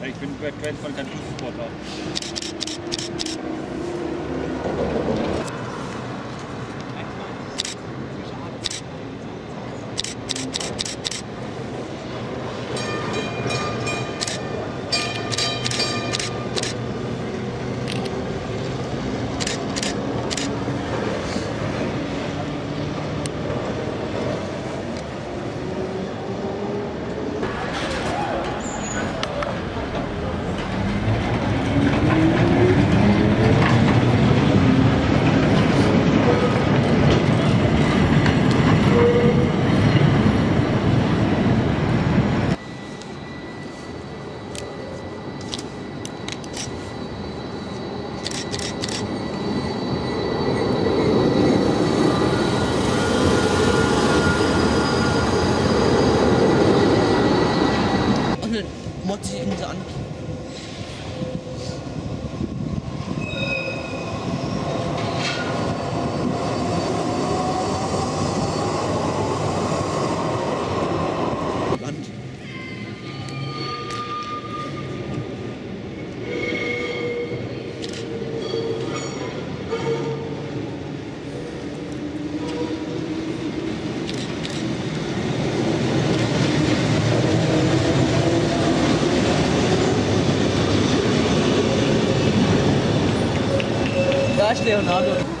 Ich bin Fan von Kantusensportler. Und acho, Leonardo.